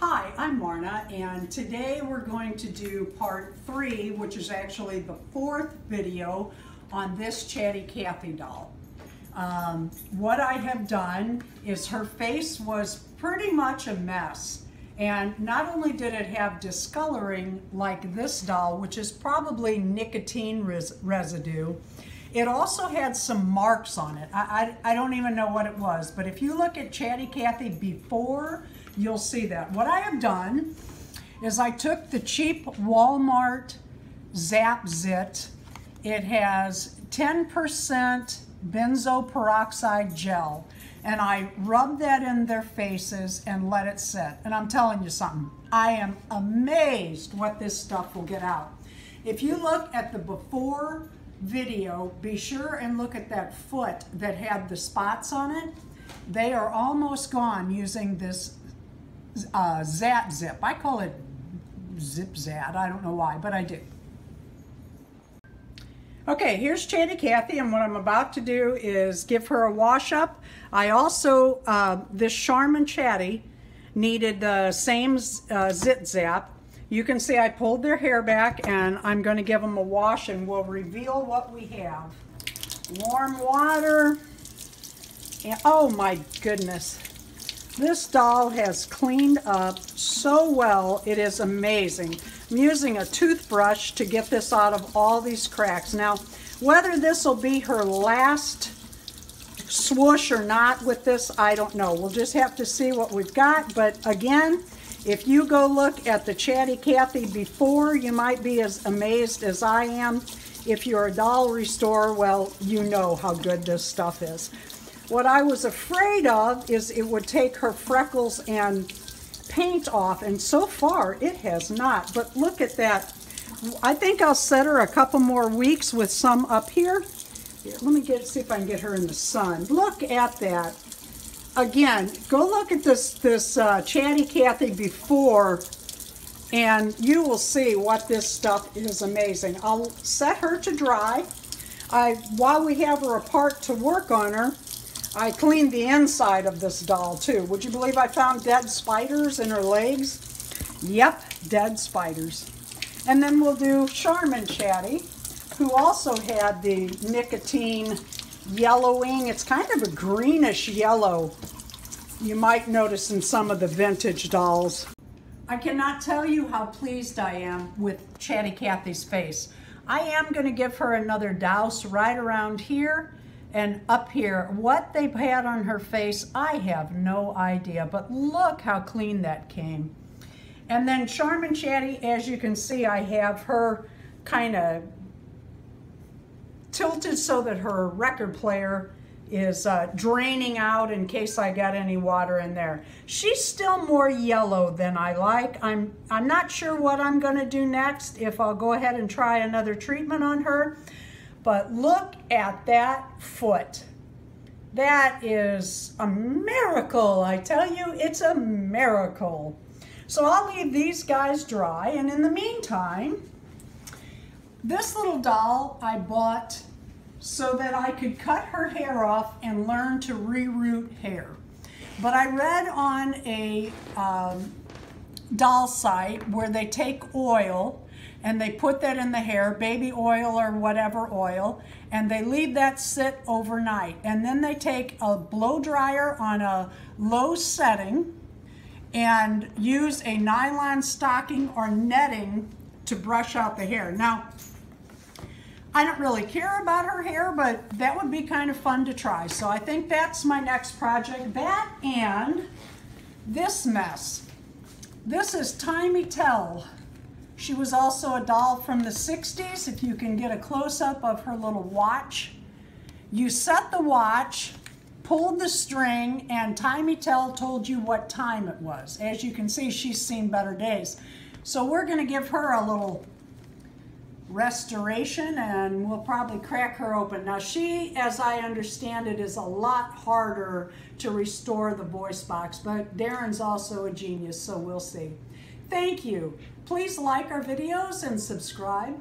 Hi, I'm Marna, and today we're going to do part three, which is actually the fourth video on this Chatty Cathy doll. Um, what I have done is her face was pretty much a mess. And not only did it have discoloring like this doll, which is probably nicotine res residue, it also had some marks on it. I, I, I, don't even know what it was, but if you look at Chatty Cathy before, you'll see that. What I have done is I took the cheap Walmart Zap Zit. It has 10% benzoyl peroxide gel and I rubbed that in their faces and let it sit. And I'm telling you something, I am amazed what this stuff will get out. If you look at the before video, be sure and look at that foot that had the spots on it. They are almost gone using this uh, Zat Zip. I call it Zip Zat, I don't know why, but I do. Okay, here's Chatty Cathy, and what I'm about to do is give her a wash up. I also, uh, this Charmin Chatty needed the same uh, Zit Zap. You can see I pulled their hair back, and I'm going to give them a wash, and we'll reveal what we have. Warm water, and oh my goodness. This doll has cleaned up so well, it is amazing. I'm using a toothbrush to get this out of all these cracks. Now, whether this will be her last swoosh or not with this, I don't know. We'll just have to see what we've got. But again, if you go look at the Chatty Cathy before, you might be as amazed as I am. If you're a doll restorer, well, you know how good this stuff is. What I was afraid of is it would take her freckles and paint off, and so far it has not. But look at that. I think I'll set her a couple more weeks with some up here. here let me get see if I can get her in the sun. Look at that. Again, go look at this, this uh, Chatty Cathy before and you will see what this stuff is amazing. I'll set her to dry. I, while we have her apart to work on her, I cleaned the inside of this doll too. Would you believe I found dead spiders in her legs? Yep, dead spiders. And then we'll do Charmin Chatty, who also had the nicotine yellowing. It's kind of a greenish yellow. You might notice in some of the vintage dolls. I cannot tell you how pleased I am with Chatty Cathy's face. I am going to give her another douse right around here and up here. What they had on her face, I have no idea, but look how clean that came. And then Charmin Chatty, as you can see, I have her kind of tilted so that her record player is uh, draining out in case I got any water in there. She's still more yellow than I like. I'm, I'm not sure what I'm gonna do next, if I'll go ahead and try another treatment on her. But look at that foot. That is a miracle, I tell you, it's a miracle. So I'll leave these guys dry, and in the meantime, this little doll I bought so that I could cut her hair off and learn to reroot hair. But I read on a um, doll site where they take oil and they put that in the hair, baby oil or whatever oil, and they leave that sit overnight. And then they take a blow dryer on a low setting and use a nylon stocking or netting to brush out the hair. Now, I don't really care about her hair, but that would be kind of fun to try. So I think that's my next project. That and this mess. This is Timey Tell she was also a doll from the 60s, if you can get a close-up of her little watch. You set the watch, pulled the string, and Timey Tell told you what time it was. As you can see, she's seen better days. So we're going to give her a little restoration and we'll probably crack her open. Now she, as I understand it, is a lot harder to restore the voice box, but Darren's also a genius, so we'll see. Thank you. Please like our videos and subscribe.